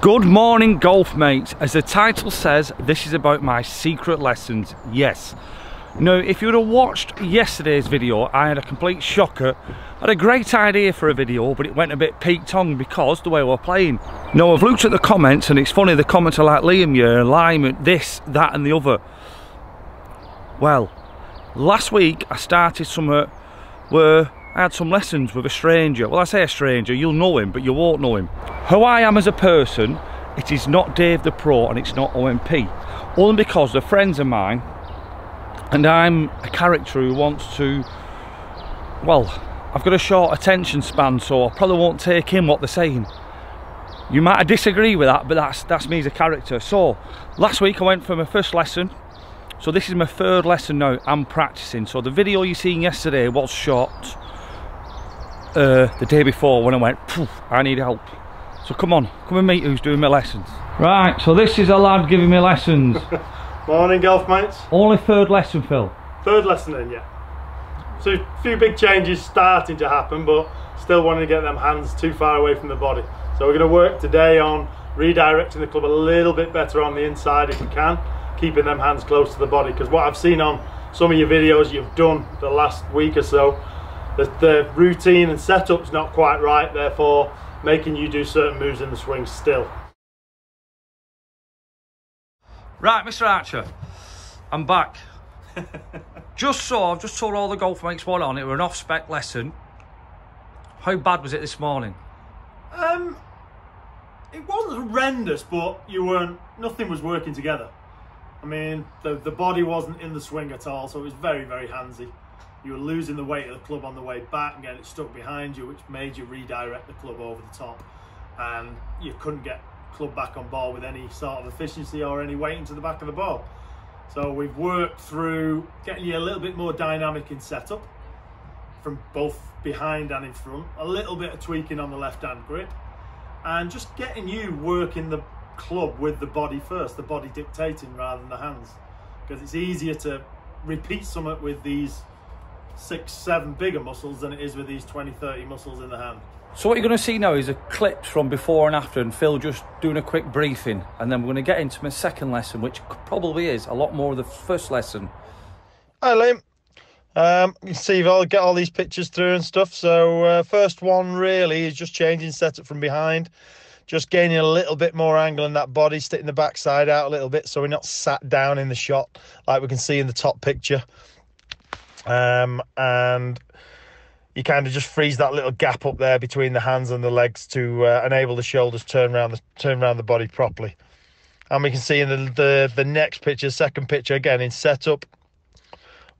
Good morning golf mates. As the title says, this is about my secret lessons. Yes. Now, if you would have watched yesterday's video, I had a complete shocker. I had a great idea for a video, but it went a bit peak tongue because the way we're playing. Now, I've looked at the comments, and it's funny, the comments are like, Liam, you're lime, this, that, and the other. Well, last week I started some where I had some lessons with a stranger. Well, I say a stranger, you'll know him, but you won't know him. Who I am as a person, it is not Dave the Pro and it's not OMP. Only because they're friends of mine and I'm a character who wants to, well, I've got a short attention span, so I probably won't take in what they're saying. You might disagree with that, but that's that's me as a character. So, last week I went for my first lesson. So this is my third lesson now. I'm practicing. So the video you seen yesterday was shot uh, the day before when I went, I need help. So come on, come and meet who's doing my lessons. Right, so this is a lad giving me lessons. Morning golf mates. Only third lesson, Phil. Third lesson in, yeah. So a few big changes starting to happen, but still wanting to get them hands too far away from the body. So we're going to work today on redirecting the club a little bit better on the inside if we can, keeping them hands close to the body. Because what I've seen on some of your videos you've done the last week or so the, the routine and setup's not quite right, therefore making you do certain moves in the swing still. Right, Mr. Archer, I'm back. just saw, I've just told all the golf mates what on. It were an off-spec lesson. How bad was it this morning? Um, it wasn't horrendous, but you weren't. Nothing was working together. I mean, the the body wasn't in the swing at all, so it was very very handsy you were losing the weight of the club on the way back and getting it stuck behind you, which made you redirect the club over the top. And you couldn't get club back on ball with any sort of efficiency or any weight into the back of the ball. So we've worked through getting you a little bit more dynamic in setup from both behind and in front, a little bit of tweaking on the left hand grip, and just getting you working the club with the body first, the body dictating rather than the hands. Because it's easier to repeat something with these six, seven bigger muscles than it is with these 20, 30 muscles in the hand. So what you're going to see now is a clip from before and after and Phil just doing a quick briefing and then we're going to get into my second lesson which probably is a lot more of the first lesson. Hi Liam. Um, you can see I'll get all these pictures through and stuff. So uh, first one really is just changing setup from behind. Just gaining a little bit more angle in that body, sticking the backside out a little bit so we're not sat down in the shot like we can see in the top picture um, and you kind of just freeze that little gap up there between the hands and the legs to uh, enable the shoulders turn around the turn around the body properly. And we can see in the, the the next picture, second picture again in setup,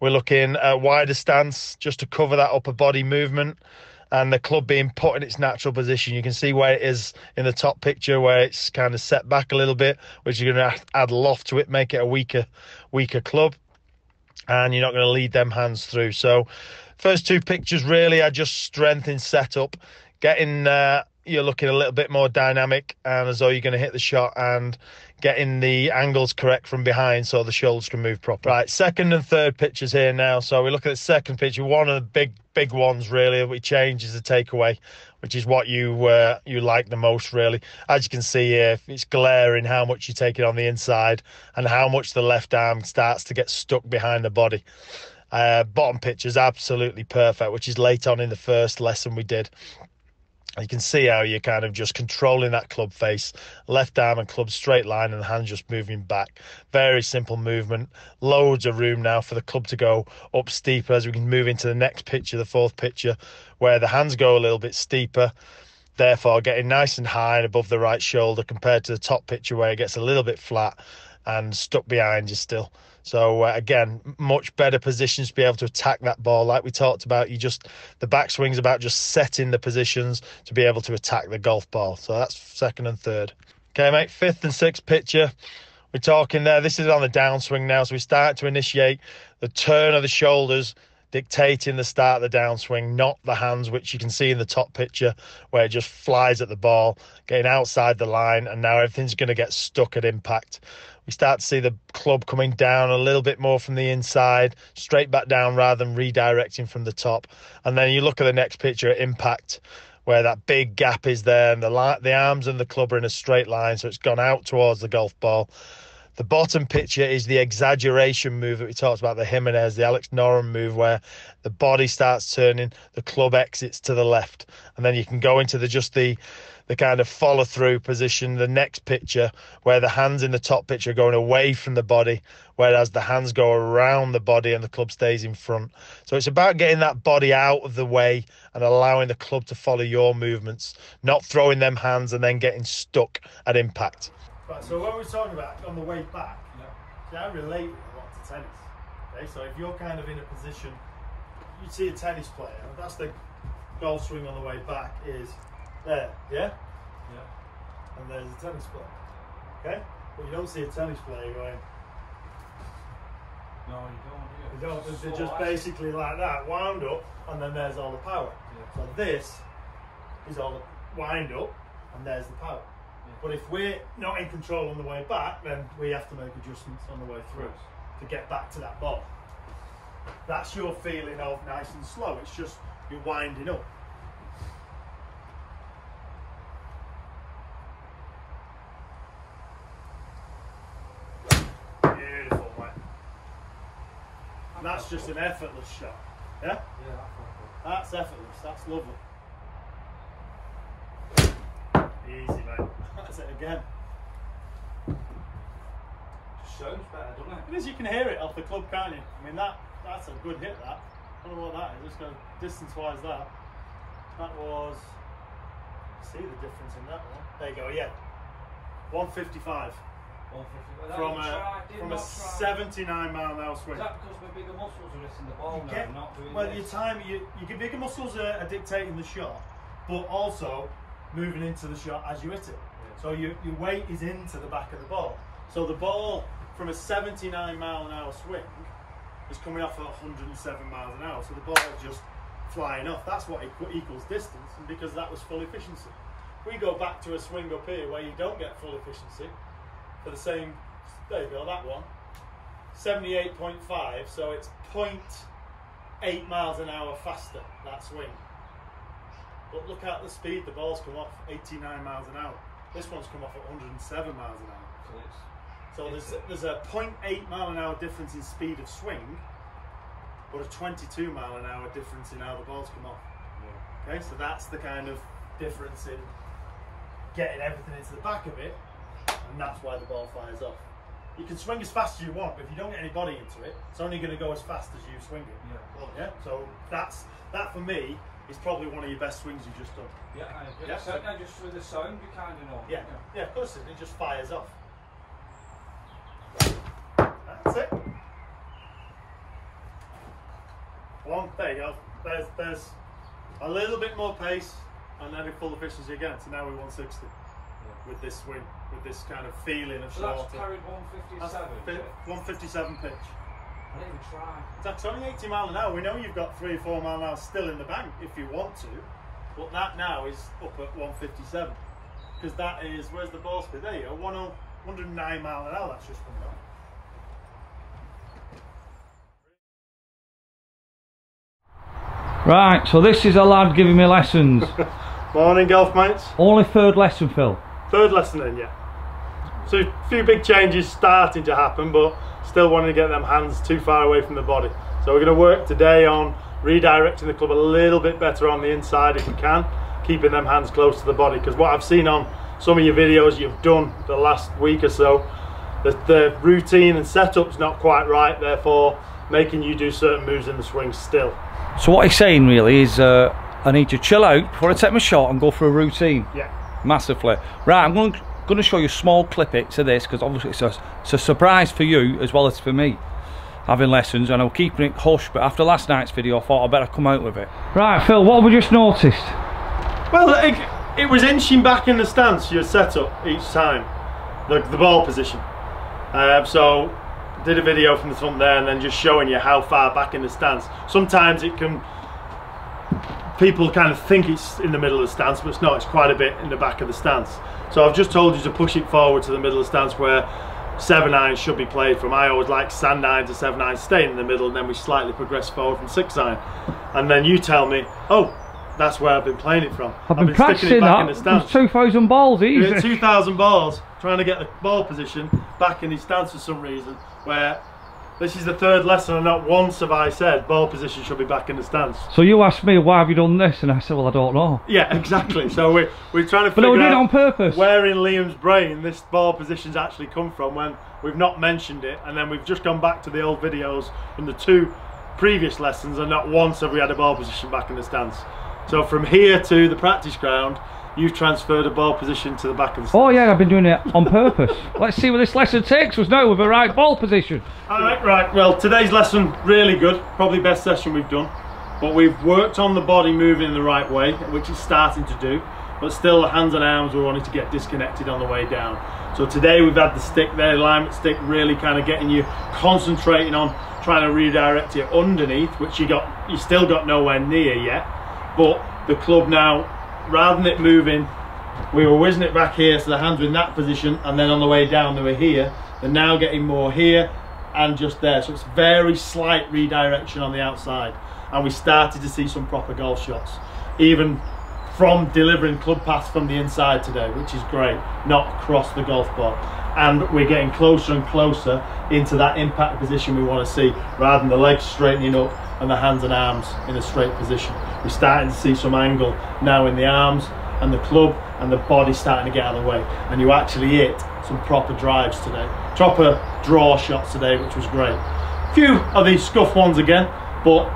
we're looking at wider stance just to cover that upper body movement and the club being put in its natural position. You can see where it is in the top picture, where it's kind of set back a little bit, which you're going to add loft to it, make it a weaker, weaker club and you're not going to lead them hands through. So, first two pictures really are just strength in setup, getting uh, you're looking a little bit more dynamic and as though you're going to hit the shot and getting the angles correct from behind so the shoulders can move properly. Right, second and third pitches here now. So we look at the second picture. One of the big, big ones really we change is the takeaway, which is what you uh, you like the most really. As you can see here, it's glaring how much you take it on the inside and how much the left arm starts to get stuck behind the body. Uh, bottom pitch is absolutely perfect, which is late on in the first lesson we did. You can see how you're kind of just controlling that club face, left arm and club straight line, and the hand just moving back. Very simple movement. Loads of room now for the club to go up steeper as we can move into the next picture, the fourth picture, where the hands go a little bit steeper. Therefore, getting nice and high and above the right shoulder compared to the top picture where it gets a little bit flat and stuck behind you still. So uh, again, much better positions to be able to attack that ball, like we talked about. You just the backswing's about just setting the positions to be able to attack the golf ball. So that's second and third. Okay, mate. Fifth and sixth picture. We're talking there. This is on the downswing now, so we start to initiate the turn of the shoulders dictating the start of the downswing, not the hands, which you can see in the top picture where it just flies at the ball, getting outside the line, and now everything's going to get stuck at impact we start to see the club coming down a little bit more from the inside, straight back down rather than redirecting from the top. And then you look at the next picture at impact, where that big gap is there, and the the arms and the club are in a straight line, so it's gone out towards the golf ball. The bottom picture is the exaggeration move that we talked about, the Jimenez, the Alex Noren move, where the body starts turning, the club exits to the left, and then you can go into the just the the kind of follow through position. The next picture, where the hands in the top picture are going away from the body, whereas the hands go around the body and the club stays in front. So it's about getting that body out of the way and allowing the club to follow your movements, not throwing them hands and then getting stuck at impact. Right, so what we're talking about on the way back, see, I relate a lot to tennis. Okay, so if you're kind of in a position, you see a tennis player, that's the golf swing on the way back is there, yeah? Yeah. And there's a tennis player. Okay? But you don't see a tennis player going, No, you don't. you don't, It's they're so just icy. basically like that, wound up, and then there's all the power. Yeah. So this is all the wind up, and there's the power. Yeah. But if we're not in control on the way back, then we have to make adjustments on the way through to get back to that ball. That's your feeling of nice and slow. It's just you're winding up. Beautiful, mate. And that's just an effortless shot. Yeah? Yeah, that's That's effortless. That's lovely. Easy, mate. That's it again. Just sounds better, doesn't it? And as you can hear it off the club, can't you? I mean, that that's a good hit. That. I don't know what that is. Just going go distance-wise. That. That was. See the difference in that one. There you go. Yeah. 155 150. From a from a 79 mile an hour swing. Is that because my bigger muscles are hitting the ball You now, get- not doing well, this? your time, you, you your bigger muscles are, are dictating the shot, but also moving into the shot as you hit it. So your, your weight is into the back of the ball. So the ball from a 79 mile an hour swing is coming off at 107 miles an hour. So the ball is just flying off. That's what equ- equals distance, and because that was full efficiency. We go back to a swing up here where you don't get full efficiency for the same. There you go, that one. 78.5, so it's 0.8 miles an hour faster, that swing. But look at the speed the ball's come off, 89 miles an hour. This one's come off at 107 miles an hour. So So there's, there's a 0.8 mile an hour difference in speed of swing, but a 22 mile an hour difference in how the ball's come off. Yeah. Okay, so that's the kind of difference in getting everything into the back of it, and that's why the ball fires off. You can swing as fast as you want, but if you don't get any body into it, it's only going to go as fast as you swing it. Yeah. Yeah. So that's that for me is probably one of your best swings you've just done. Yeah, I agree. Yeah. So now just with the sound, you kind of know. Yeah. Yeah. yeah Of course, it it just fires off. That's it. One. There you go. There's there's a little bit more pace, and then a full efficiency again. So now we're 160 with this swing, with this kind of feeling of So that's carried 157. fi- 157 pitch. I didn't even try. That's only 80 mile an hour. We know you've got three or four mile an hour still in the bank if you want to, but that now is up at 157 because that is where's the ball speed? There you go, 109 mile an hour. That's just coming off. Right, so this is a lad giving me lessons. Morning, golf mates. Only third lesson, Phil. Third lesson in, yeah. So a few big changes starting to happen, but still wanting to get them hands too far away from the body. So we're going to work today on redirecting the club a little bit better on the inside if we can, keeping them hands close to the body. Because what I've seen on some of your videos you've done the last week or so, the, the routine and setup's not quite right, therefore making you do certain moves in the swing still. So what he's saying really is uh, I need to chill out before I take my shot and go for a routine. Yeah. Massively. Right, I'm going, going to show you a small clippet to this because obviously it's a, it's a surprise for you as well as for me having lessons and I'm keeping it hush but after last night's video I thought I'd better come out with it. Right Phil, what have we just noticed? Well, it, it was inching back in the stance, your setup each time, the, the ball position. Um, so, did a video from the front there and then just showing you how far back in the stance. Sometimes it can, people kind of think it's in the middle of the stance, but it's not, it's quite a bit in the back of the stance. So, I've just told you to push it forward to the middle of the stance where seven iron should be played from. I always like sand iron to seven iron, staying in the middle, and then we slightly progress forward from six iron. And then you tell me, oh, that's where I've been playing it from. I've been, sticking practicing it back that. in the stance. 2,000 balls easy. 2,000 balls, trying to get the ball position back in his stance for some reason. Where this is the third lesson, and not once have I said ball position should be back in the stance. So you asked me, why have you done this? And I said, well, I don't know. Yeah, exactly. so we're, we're trying to But figure no, we did it out on purpose. where in Liam's brain this ball position's actually come from when we've not mentioned it, and then we've just gone back to the old videos from the two previous lessons, and not once have we had a ball position back in the stance. So from here to the practice ground, you've transferred a ball position to the back of the. Oh yeah, I've been doing it on purpose. Let's see what this lesson takes us now with the right ball position. All right, right. Well, today's lesson really good. Probably best session we've done. But we've worked on the body moving in the right way, which it's starting to do. But still, the hands and arms we wanted to get disconnected on the way down. So today we've had the stick there, alignment stick, really kind of getting you concentrating on trying to redirect it underneath, which you got, you still got nowhere near yet. But the club now, rather than it moving we were whizzing it back here so the hands were in that position and then on the way down they were here. They're now getting more here and just there. So it's very slight redirection on the outside. And we started to see some proper golf shots even from delivering club pass from the inside today which is great not across the golf ball. And we're getting closer and closer into that impact position we want to see rather than the legs straightening up and the hands and arms in a straight position. We're starting to see some angle now in the arms and the club and the body starting to get out of the way. And you actually hit some proper drives today. Proper draw shots today which was great. Few of these scuff ones again but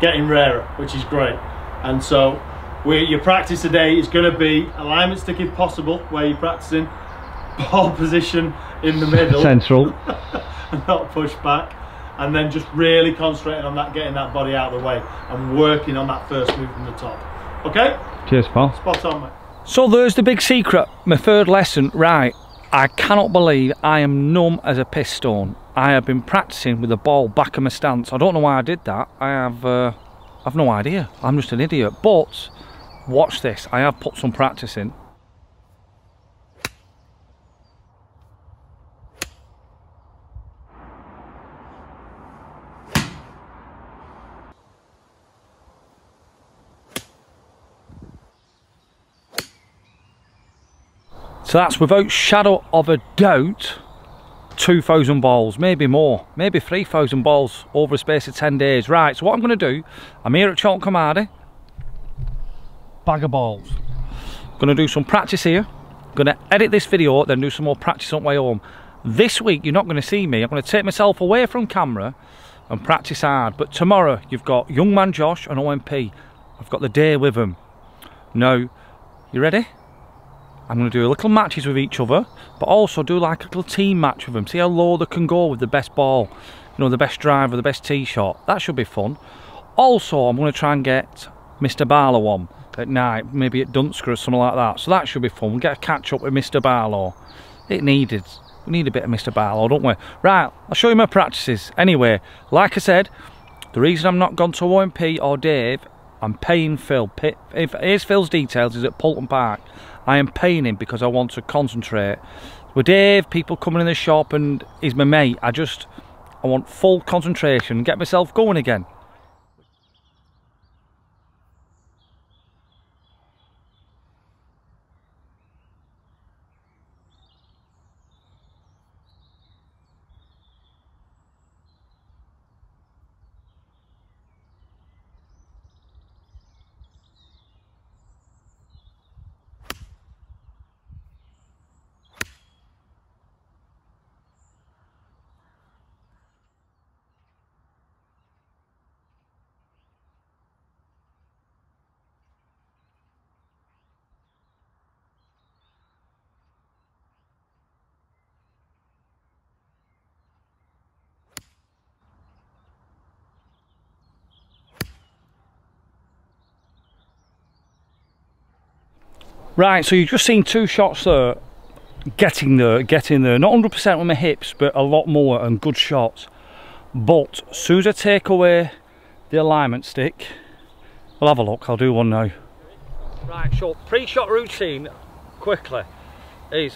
getting rarer which is great. And so we, your practice today is going to be alignment stick if possible where you're practicing ball position in the middle. Central. and not push back and then just really concentrating on that getting that body out of the way and working on that first move from the top okay Cheers, pal. spot on mate So there's the big secret. My third lesson. Right. I cannot believe I am numb as a piss stone. I have been practicing with the ball back of my stance. I don't know why I did that. I have, uh, I've no idea. I'm just an idiot. But watch this. I have put some practice in. So that's without shadow of a doubt 2,000 balls, maybe more, maybe 3,000 balls over a space of 10 days. Right, so what I'm going to do, I'm here at Chalk Comadi, bag of balls. Going to do some practice here, going to edit this video, then do some more practice on my way home. This week, you're not going to see me. I'm going to take myself away from camera and practice hard. But tomorrow, you've got young man Josh and OMP. I've got the day with them. Now, you ready? I'm going to do a little matches with each other, but also do like a little team match with them. See how low they can go with the best ball, you know, the best driver, the best tee shot. That should be fun. Also, I'm going to try and get Mr. Barlow on at night, maybe at Dunscar or something like that. So that should be fun. We'll get a catch up with Mr. Barlow. It needed. We need a bit of Mr. Barlow, don't we? Right, I'll show you my practices. Anyway, like I said, the reason I'm not gone to OMP or Dave, I'm paying Phil. If here's Phil's details, he's at Poulton Park. I am paying him because I want to concentrate. With Dave, people coming in the shop and he's my mate. I just, I want full concentration, get myself going again. Right, so you've just seen two shots there, getting there, getting there. Not 100% with my hips, but a lot more and good shots. But as soon as I take away the alignment stick, we'll have a look. I'll do one now. Right, so pre-shot routine, quickly, is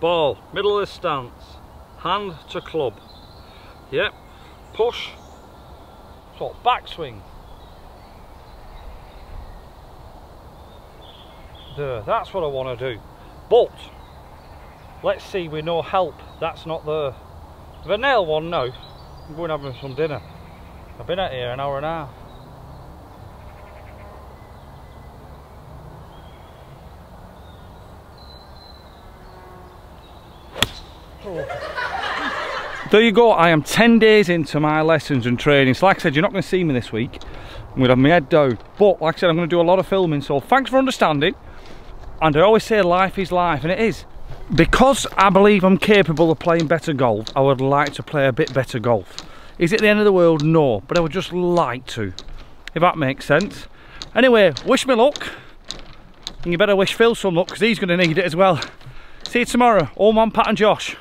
ball, middle of the stance, hand to club. Yep, push, so backswing, there. That's what I want to do. But, let's see with no help, that's not there. If nail one now, I'm going have some dinner. I've been out here an hour and a half. There you go, I am 10 days into my lessons and training. So like I said, you're not going to see me this week. I'm going to have my head down. But like I said, I'm going to do a lot of filming. So thanks for understanding. And I always say life is life, and it is. Because I believe I'm capable of playing better golf, I would like to play a bit better golf. Is it the end of the world? No. But I would just like to. If that makes sense. Anyway, wish me luck. And you better wish Phil some luck, because he's going to need it as well. See you tomorrow. All man Pat and Josh.